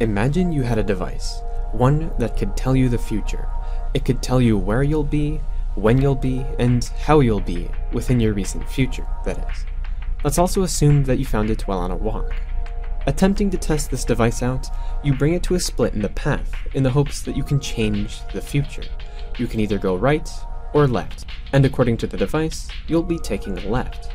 Imagine you had a device, one that could tell you the future. It could tell you where you'll be, when you'll be, and how you'll be within your recent future, that is. Let's also assume that you found it while on a walk. Attempting to test this device out, you bring it to a split in the path in the hopes that you can change the future. You can either go right or left, and according to the device, you'll be taking left.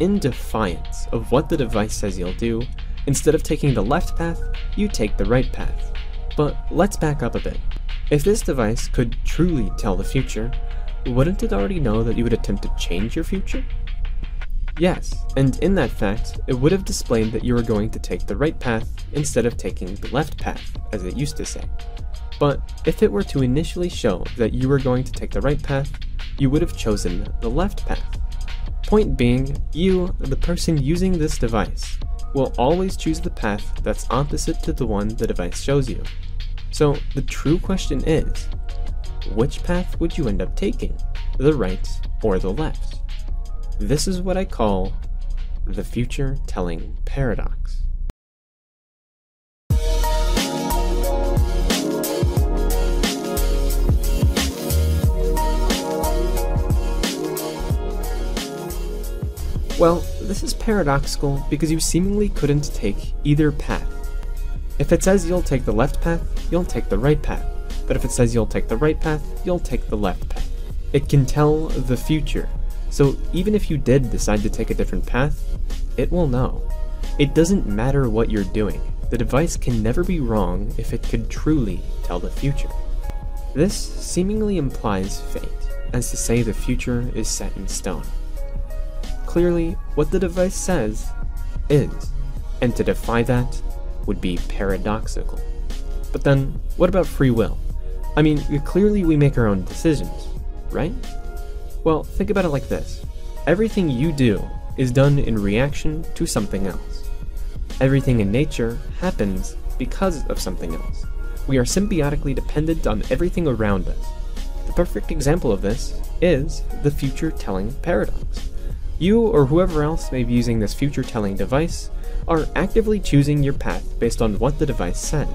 In defiance of what the device says you'll do, instead of taking the left path, you take the right path. But let's back up a bit. If this device could truly tell the future, wouldn't it already know that you would attempt to change your future? Yes, and in that fact, it would have displayed that you were going to take the right path instead of taking the left path, as it used to say. But if it were to initially show that you were going to take the right path, you would have chosen the left path. Point being, you, the person using this device, will always choose the path that's opposite to the one the device shows you. So the true question is, which path would you end up taking, the right or the left? This is what I call the future telling paradox. Well, this is paradoxical because you seemingly couldn't take either path. If it says you'll take the left path, you'll take the right path. But if it says you'll take the right path, you'll take the left path. It can tell the future, so even if you did decide to take a different path, it will know. It doesn't matter what you're doing, the device can never be wrong if it could truly tell the future. This seemingly implies fate, as to say the future is set in stone. Clearly, what the device says is, and to defy that would be paradoxical. But then, what about free will? I mean, clearly we make our own decisions, right? Well, think about it like this. Everything you do is done in reaction to something else. Everything in nature happens because of something else. We are symbiotically dependent on everything around us. The perfect example of this is the future telling paradox. You or whoever else may be using this future telling device are actively choosing your path based on what the device says.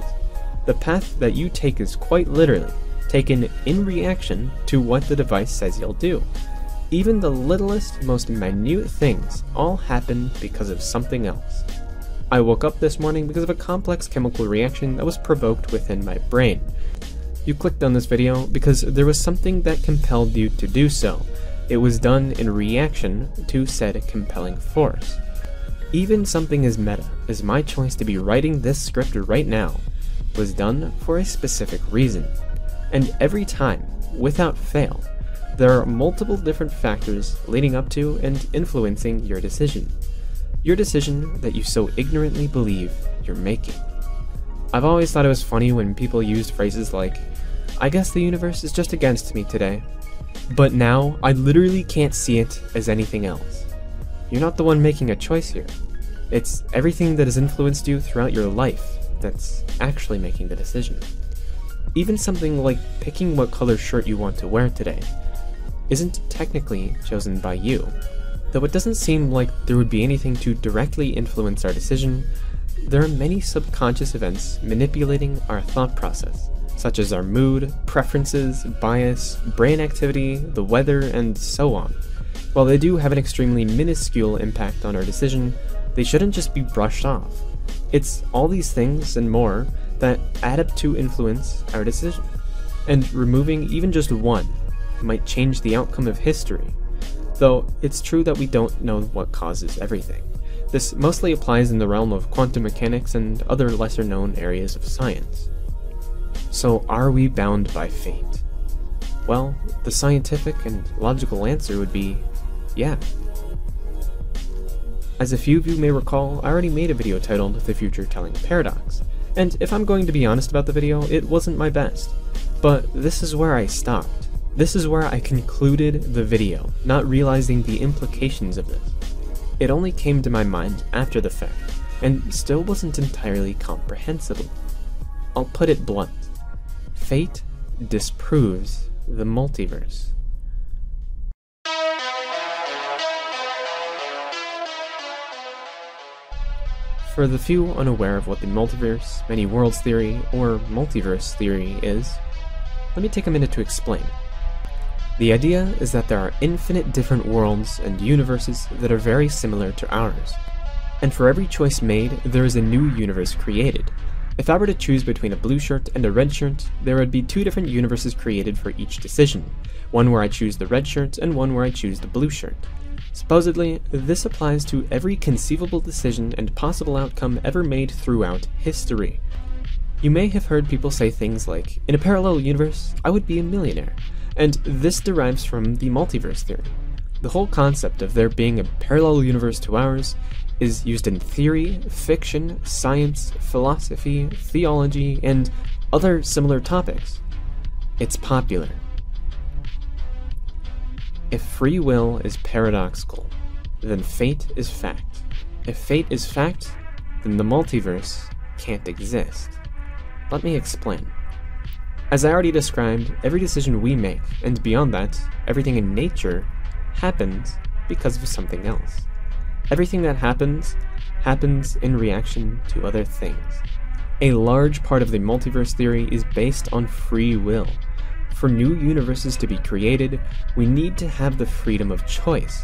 The path that you take is quite literally taken in reaction to what the device says you'll do. Even the littlest, most minute things all happen because of something else. I woke up this morning because of a complex chemical reaction that was provoked within my brain. You clicked on this video because there was something that compelled you to do so. It was done in reaction to said compelling force. Even something as meta as my choice to be writing this script right now was done for a specific reason. And every time, without fail, there are multiple different factors leading up to and influencing your decision. Your decision that you so ignorantly believe you're making. I've always thought it was funny when people used phrases like, I guess the universe is just against me today. But now, I literally can't see it as anything else. You're not the one making a choice here. It's everything that has influenced you throughout your life that's actually making the decision. Even something like picking what color shirt you want to wear today isn't technically chosen by you. Though it doesn't seem like there would be anything to directly influence our decision, there are many subconscious events manipulating our thought process, such as our mood, preferences, bias, brain activity, the weather, and so on. While they do have an extremely minuscule impact on our decision, they shouldn't just be brushed off. It's all these things and more that add up to influence our decision. And removing even just one might change the outcome of history. Though it's true that we don't know what causes everything. This mostly applies in the realm of quantum mechanics and other lesser known areas of science. So, are we bound by fate? Well, the scientific and logical answer would be yeah. As a few of you may recall, I already made a video titled The Future Telling Paradox, and if I'm going to be honest about the video, it wasn't my best. But this is where I stopped. This is where I concluded the video, not realizing the implications of this. It only came to my mind after the fact, and still wasn't entirely comprehensible. I'll put it blunt. Fate disproves the multiverse. For the few unaware of what the multiverse, many worlds theory, or multiverse theory is, let me take a minute to explain. The idea is that there are infinite different worlds and universes that are very similar to ours. And for every choice made, there is a new universe created. If I were to choose between a blue shirt and a red shirt, there would be two different universes created for each decision, one where I choose the red shirt and one where I choose the blue shirt. Supposedly, this applies to every conceivable decision and possible outcome ever made throughout history. You may have heard people say things like, in a parallel universe, I would be a millionaire, and this derives from the multiverse theory. The whole concept of there being a parallel universe to ours is used in theory, fiction, science, philosophy, theology, and other similar topics. It's popular. If free will is paradoxical, then fate is fact. If fate is fact, then the multiverse can't exist. Let me explain. As I already described, every decision we make, and beyond that, everything in nature, happens because of something else. Everything that happens, happens in reaction to other things. A large part of the multiverse theory is based on free will. For new universes to be created, we need to have the freedom of choice.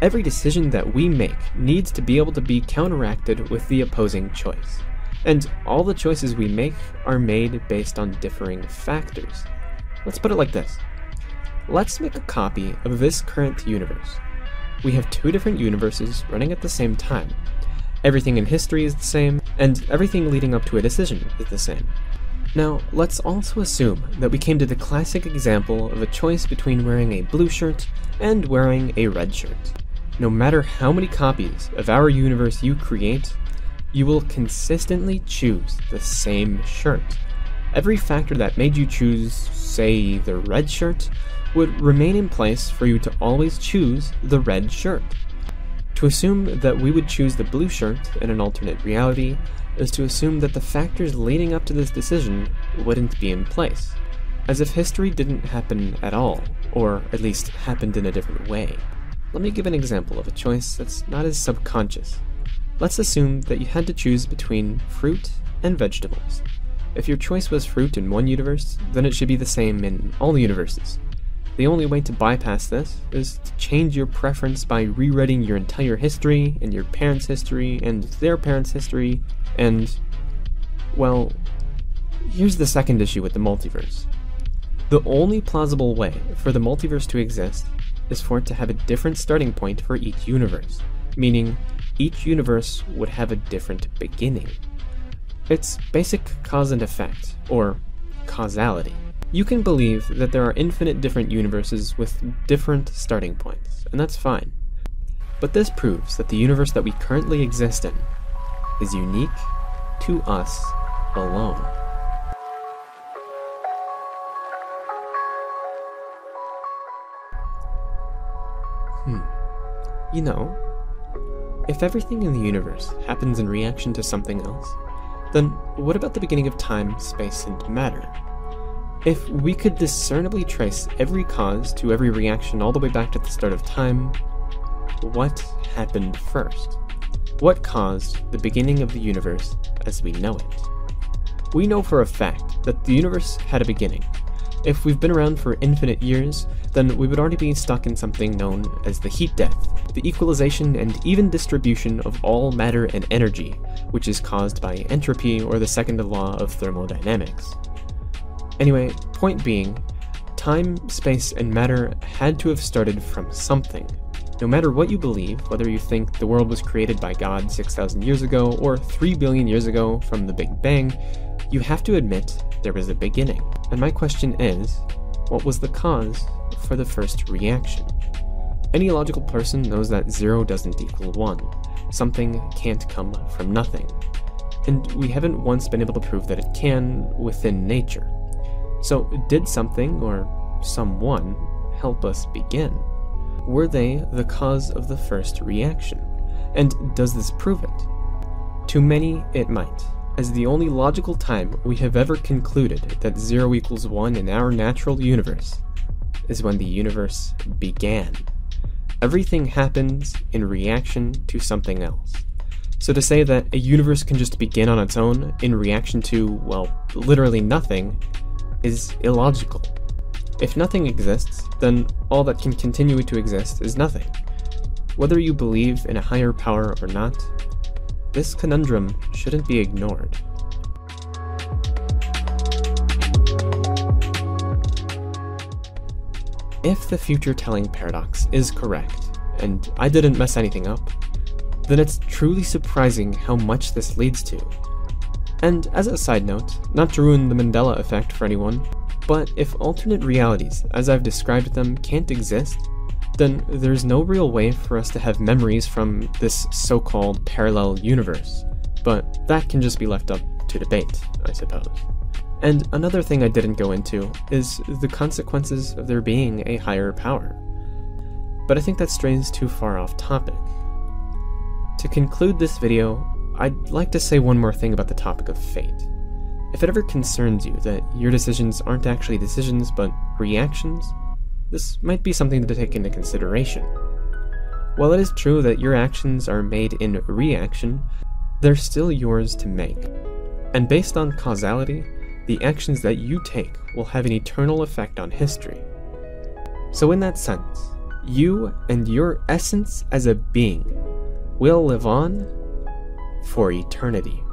Every decision that we make needs to be able to be counteracted with the opposing choice. And all the choices we make are made based on differing factors. Let's put it like this. Let's make a copy of this current universe. We have two different universes running at the same time. Everything in history is the same, and everything leading up to a decision is the same. Now, let's also assume that we came to the classic example of a choice between wearing a blue shirt and wearing a red shirt. No matter how many copies of our universe you create, you will consistently choose the same shirt. Every factor that made you choose, say, the red shirt, would remain in place for you to always choose the red shirt. To assume that we would choose the blue shirt in an alternate reality is to assume that the factors leading up to this decision wouldn't be in place, as if history didn't happen at all, or at least happened in a different way. Let me give an example of a choice that's not as subconscious. Let's assume that you had to choose between fruit and vegetables. If your choice was fruit in one universe, then it should be the same in all universes. The only way to bypass this is to change your preference by rewriting your entire history, and your parents' history, and their parents' history, and, well, here's the second issue with the multiverse. The only plausible way for the multiverse to exist is for it to have a different starting point for each universe, meaning each universe would have a different beginning. It's basic cause and effect, or causality. You can believe that there are infinite different universes with different starting points, and that's fine. But this proves that the universe that we currently exist in is unique to us alone. Hmm. You know, if everything in the universe happens in reaction to something else, then what about the beginning of time, space, and matter? If we could discernibly trace every cause to every reaction all the way back to the start of time, what happened first? What caused the beginning of the universe as we know it? We know for a fact that the universe had a beginning. If we've been around for infinite years, then we would already be stuck in something known as the heat death, the equalization and even distribution of all matter and energy, which is caused by entropy or the second law of thermodynamics. Anyway, point being, time, space, and matter had to have started from something, no matter what you believe, whether you think the world was created by God 6,000 years ago or 3 billion years ago from the Big Bang, you have to admit there was a beginning. And my question is, what was the cause for the first reaction? Any logical person knows that 0 doesn't equal 1. Something can't come from nothing. And we haven't once been able to prove that it can within nature. So, did something, or someone, help us begin? Were they the cause of the first reaction? And does this prove it? To many, it might, as the only logical time we have ever concluded that 0 equals 1 in our natural universe is when the universe began. Everything happens in reaction to something else. So to say that a universe can just begin on its own in reaction to, well, literally nothing, is illogical. If nothing exists, then all that can continue to exist is nothing. Whether you believe in a higher power or not, this conundrum shouldn't be ignored. If the future telling paradox is correct, and I didn't mess anything up, then it's truly surprising how much this leads to. And as a side note, not to ruin the Mandela effect for anyone, but if alternate realities, as I've described them, can't exist, then there's no real way for us to have memories from this so called parallel universe. But that can just be left up to debate, I suppose. And another thing I didn't go into is the consequences of there being a higher power. But I think that strays too far off topic. To conclude this video, I'd like to say one more thing about the topic of fate. If it ever concerns you that your decisions aren't actually decisions but reactions, this might be something to take into consideration. While it is true that your actions are made in reaction, they're still yours to make. And based on causality, the actions that you take will have an eternal effect on history. So, in that sense, you and your essence as a being will live on for eternity.